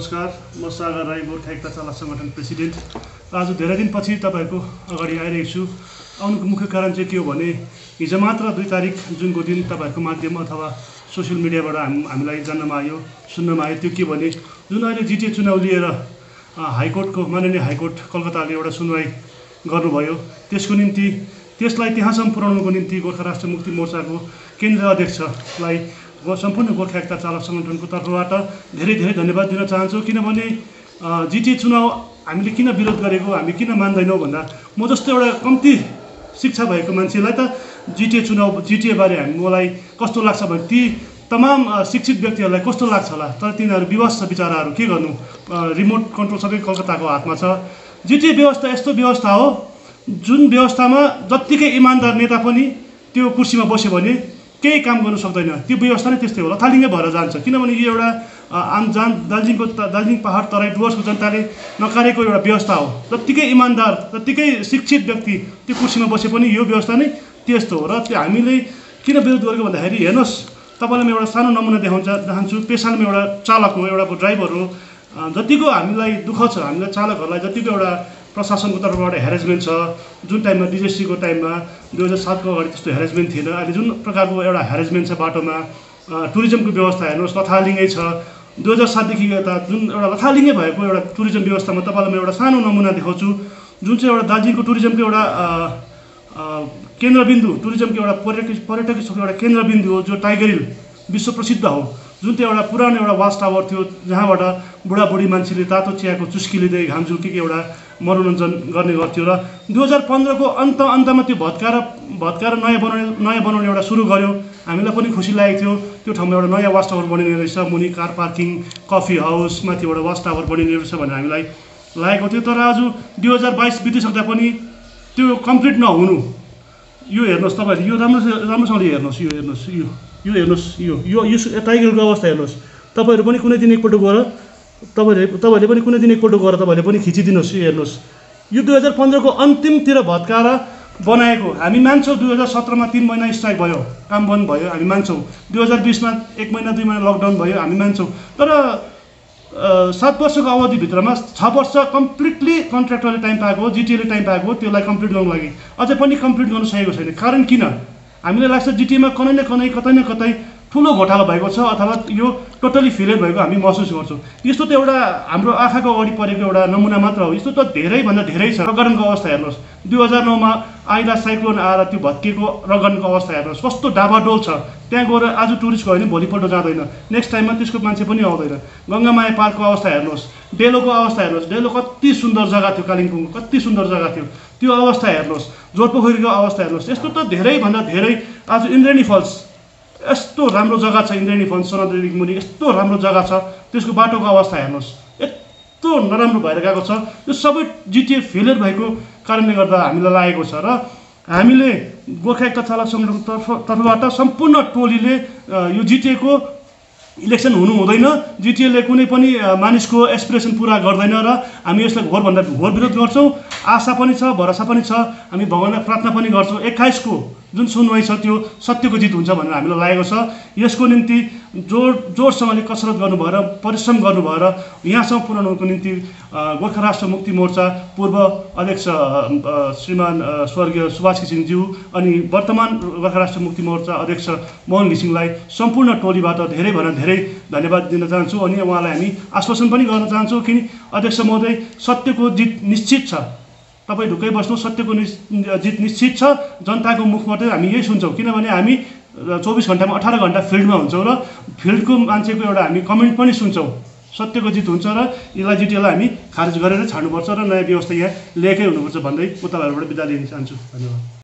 नमस्कार म सागर राई गोर्खा एकता चालक सङ्गठन प्रेसिडेन्ट। आज धेरै दिनपछि तपाईँहरूको अगाडि आइरहेको छु। आउनुको मुख्य कारण चाहिँ के हो भने हिजो मात्र दुई तारिक जुनको दिन तपाईँहरूको माध्यम अथवा सोसियल मिडियाबाट हाम हामीलाई जान्नमा आयो सुन्नमा आयो। त्यो के भने जुन अहिले जिटिए चुनाव लिएर हाइकोर्टको माननीय हाइकोर्ट कलकत्ताले एउटा सुनवाई गर्नुभयो। त्यसको निम्ति त्यसलाई त्यहाँसम्म पुर्याउनुको निम्ति गोर्खा राष्ट्र मुक्ति मोर्चाको केन्द्रीय अध्यक्षलाई सम्पूर्ण गोर्खा एकता चालक सङ्गठनको तर्फबाट धेरै धेरै धन्यवाद दिन चाहन्छु। किनभने जिटिए चुनाव हामीले किन विरोध गरेको हामी किन मान्दैनौँ भन्दा म जस्तो एउटा कम्ती शिक्षा भएको मान्छेलाई त जिटिए चुनाव जिटिएबारे हामी मलाई कस्तो लाग्छ भने ती तमाम शिक्षित व्यक्तिहरूलाई कस्तो लाग्छ होला? तर तिनीहरू विवश छ बिचराहरू के गर्नु? रिमोट कन्ट्रोल सबै कलकत्ताको हातमा छ। जिटिए व्यवस्था यस्तो व्यवस्था हो जुन व्यवस्थामा जत्तिकै इमान्दार नेता पनि त्यो कुर्सीमा बस्यो भने केही काम गर्नु सक्दैन। त्यो व्यवस्था नै त्यस्तै हो लथालिङ्गै भएर जान्छ। किनभने यो एउटा आम जान दार्जिलिङको दार्जिलिङ पहाड तराई डुवर्सको जनताले नकारेको एउटा व्यवस्था हो। जत्तिकै इमान्दार जत्तिकै शिक्षित व्यक्ति त्यो कुर्सीमा बसे पनि यो व्यवस्था नै त्यस्तो हो। र त्यो हामीले किन विरोध गरेको भन्दाखेरि हेर्नुहोस् तपाईँलाई म एउटा सानो नमुना देखाउन चा- चाहन्छु पेसामा एउटा चालक हो एउटा ड्राइभर हो। जतिको हामीलाई दुःख छ हामीलाई चालकहरूलाई जतिको एउटा प्रशासनको तर्फबाट हेरेसमेन्ट छ। जुन टाइममा डिजिएससीको टाइममा दुई हजार सातको अगाडि त्यस्तो हेरेसमेन्ट थिएन। अहिले जुन प्रकारको एउटा हेरेसमेन्ट छ बाटोमा टुरिज्मको व्यवस्था हेर्नुहोस् लथालिङ्गै छ। दुई हजार सातदेखि यता जुन एउटा लथालिङ्गै भएको एउटा टुरिज्म व्यवस्थामा तपाईँलाई म एउटा सानो नमुना देखाउँछु। जुन चाहिँ एउटा दार्जिलिङको टुरिज्मको एउटा केन्द्रबिन्दु टुरिज्मको एउटा पर्यटक एउटा केन्द्रबिन्दु हो जो टाइगर हिल विश्व प्रसिद्ध हो। जुन त्यो एउटा पुरानो एउटा वाच टावर थियो जहाँबाट बुढाबुढी मान्छेले तातो चियाको चुस्की लिँदै घाम झुल्केको एउटा मनोरञ्जन गर्ने गर्थ्यो र दुई हजार पन्ध्रको अन्त अन्तमा त्यो भत्काएर भत्काएर नयाँ बनाउने नयाँ बनाउने एउटा सुरु गर्यो। हामीलाई पनि खुसी लागेको थियो। त्यो ठाउँमा एउटा नयाँ वाच टावर बनिने रहेछ। मुनि कार पार्किङ कफी हाउस माथि एउटा वाच टावर बनिने रहेछ भनेर हामीलाई लागेको थियो। तर आज दुई हजार बाइस बितिसक्दा पनि त्यो कम्प्लिट नहुनु। यो हेर्नुहोस् तपाईँहरूले। यो राम्रो राम्रोसँगले हेर्नुहोस्। यो हेर्नुहोस्। यो यो हेर्नुहोस्। यो यो यो टाइगरको अवस्था हेर्नुहोस्। तपाईँहरू पनि कुनै दिन एकपल्ट गएर तपाईँहरूले तपाईँहरूले पनि कुनै दिन एकपल्ट गएर तपाईँहरूले पनि खिचिदिनुहोस् यो हेर्नुहोस्। यो दुई हजार पन्ध्रको अन्तिमतिर भत्काएर बनाएको। हामी मान्छौँ दुई हजार सत्रमा तिन महिना स्ट्राइक भयो। काम बन्द भयो हामी मान्छौँ। दुई हजार बिसमा एक महिना दुई महिना लकडाउन भयो हामी मान्छौँ। तर सात वर्षको अवधिभित्रमा छ वर्ष कम्प्लिटली कन्ट्र्याक्टरले टाइम पाएको हो जिटिएले टाइम पाएको हो त्यसलाई कम्प्लिट गर्नु लागि। अझै पनि कम्प्लिट गर्नु सकेको छैन। कारण किन? हामीलाई लाग्छ जिटिएमा कुनै न कुनै कतै न कतै ठुलो घोटाला भएको छ अथवा यो टोटली फेलियर भएको हामी महसुस गर्छौँ। यस्तो त एउटा हाम्रो आँखाको अगाडि परेको एउटा नमुना मात्र हो। यस्तो त धेरैभन्दा धेरै छ। रगनको अवस्था हेर्नुहोस्। दुई हजार नौमा आइला साइक्लोन आएर त्यो भत्किएको रगनको अवस्था हेर्नुहोस्। कस्तो डाबाडोल छ। त्यहाँ गएर आज टुरिस्ट गयो भने भोलिपल्ट जाँदैन। नेक्स्ट टाइममा त्यसको मान्छे पनि आउँदैन। गङ्गामाया पार्कको अवस्था हेर्नुहोस्। डेलोको अवस्था हेर्नुहोस्। डेलो कति सुन्दर जग्गा थियो कालिम्पोङको कति सुन्दर जग्गा थियो। त्यो अवस्था हेर्नुहोस्। जोरपोखरीको अवस्था हेर्नुहोस्। यस्तो त धेरैभन्दा धेरै। आज इन्द्रेणी फल्स यस्तो राम्रो जग्गा छ इन्द्रेणी फल्स सोनादेवी मुनि यस्तो राम्रो जग्गा छ। त्यसको बाटोको अवस्था हेर्नुहोस्। यस्तो नराम्रो भएर गएको छ। यो सबै जिटिए फेलियर भएको कारणले गर्दा हामीलाई लागेको छ र हामीले गोर्खा चालक सङ्गठनको तर्फ तर्फबाट सम्पूर्ण टोलीले यो जिटिएको इलेक्सन हुनु हुँदैन। जिटिएले कुनै पनि मानिसको एसपिरेसन पुरा गर्दैन र हामी यसलाई घोरभन्दा घोर विरोध गर्छौँ। आशा पनि छ भरोसा पनि छ। हामी भगवान्लाई प्रार्थना पनि गर्छौँ। एक्काइसको जुन सुनवाई छ त्यो सत्यको जित हुन्छ भनेर हामीलाई लागेको छ। यसको निम्ति जोड जोडसँगले कसरत गर्नु भएर परिश्रम गर्नु भएर यहाँसम्म पुर्याउनुको निम्ति गोर्खा राष्ट्र मुक्ति मोर्चा पूर्व अध्यक्ष श्रीमान स्वर्गीय सुभाष घिसिङज्यू अनि वर्तमान गोर्खा राष्ट्र मुक्ति मोर्चा अध्यक्ष मोहन घिसिङलाई सम्पूर्ण टोलीबाट धेरैभन्दा धेरै धन्यवाद दिन चाहन्छु। अनि उहाँलाई हामी आश्वासन पनि गर्न चाहन्छौँ कि अध्यक्ष महोदय सत्यको जित निश्चित छ। तपाईँ ढुक्कै बस्नु सत्यको निस् जित निश्चित छ। जनताको मुखबाट हामी यही सुन्छौँ। किनभने हामी चौबिस घन्टामा अठार घन्टा फिल्डमा हुन्छौँ र फिल्डको मान्छेको एउटा हामी कमेन्ट पनि सुन्छौँ। सत्यको जित हुन्छ र यसलाई जिटिएलाई हामी खारेज गरेर छाड्नुपर्छ र नयाँ व्यवस्था यहाँ ल्याएकै हुनुपर्छ भन्दै म तपाईँहरूबाट बिदा लिन चाहन्छु। धन्यवाद।